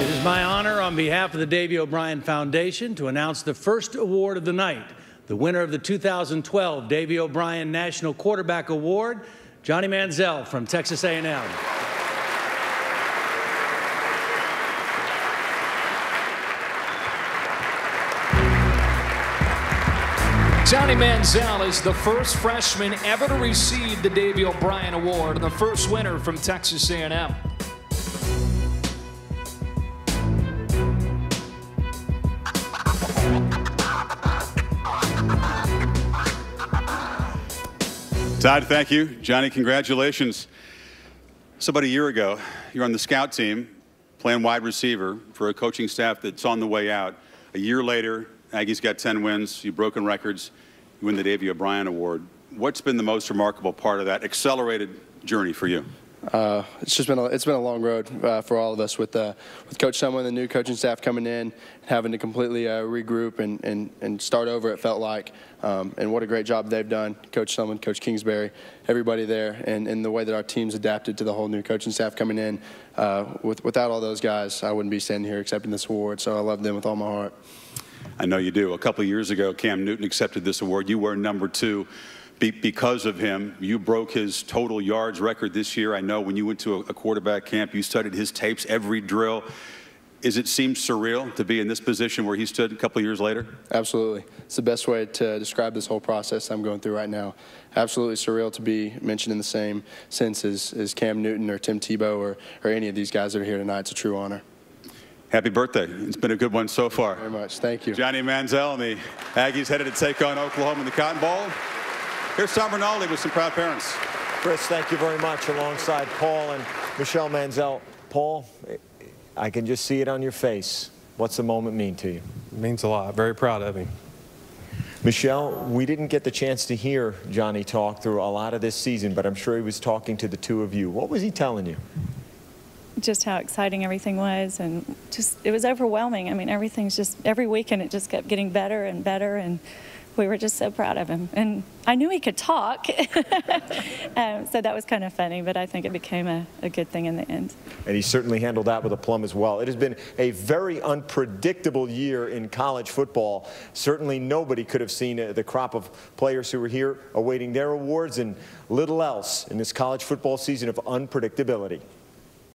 It is my honor on behalf of the Davey O'Brien Foundation to announce the first award of the night. The winner of the 2012 Davey O'Brien National Quarterback Award, Johnny Manziel from Texas A&M. Johnny Manziel is the first freshman ever to receive the Davey O'Brien Award and the first winner from Texas A&M. Todd, thank you. Johnny, congratulations. So about a year ago, you're on the scout team playing wide receiver for a coaching staff that's on the way out. A year later, Aggies got 10 wins, you've broken records, you win the Davey O'Brien Award. What's been the most remarkable part of that accelerated journey for you? Uh, it's just been a, it's been a long road uh, for all of us with uh, with Coach Sumlin, the new coaching staff coming in, having to completely uh, regroup and, and, and start over. It felt like, um, and what a great job they've done, Coach Sumlin, Coach Kingsbury, everybody there, and, and the way that our team's adapted to the whole new coaching staff coming in. Uh, with, without all those guys, I wouldn't be standing here accepting this award. So I love them with all my heart. I know you do. A couple years ago, Cam Newton accepted this award. You were number two be, because of him. You broke his total yards record this year. I know when you went to a, quarterback camp, you studied his tapes, every drill. Is it seem surreal to be in this position where he stood a couple years later? Absolutely. It's the best way to describe this whole process I'm going through right now. Absolutely surreal to be mentioned in the same sense as, as Cam Newton or Tim Tebow or, or any of these guys that are here tonight. It's a true honor. Happy birthday. It's been a good one so far. Very much. Thank you. Johnny Manziel and the Aggies headed to take on Oklahoma in the Cotton Bowl. Here's Tom Rinaldi with some proud parents. Chris, thank you very much alongside Paul and Michelle Manziel. Paul, I can just see it on your face. What's the moment mean to you? It means a lot. Very proud of him. Michelle, we didn't get the chance to hear Johnny talk through a lot of this season, but I'm sure he was talking to the two of you. What was he telling you? just how exciting everything was and just it was overwhelming. I mean everything's just every weekend it just kept getting better and better and we were just so proud of him. And i knew he could talk. Um, so that was kind of funny but i think it became a, a good thing in the end. And he certainly handled that with a plum as well. It has been a very unpredictable year in college football. Certainly nobody could have seen uh, the crop of players who were here awaiting their awards and little else in this college football season of unpredictability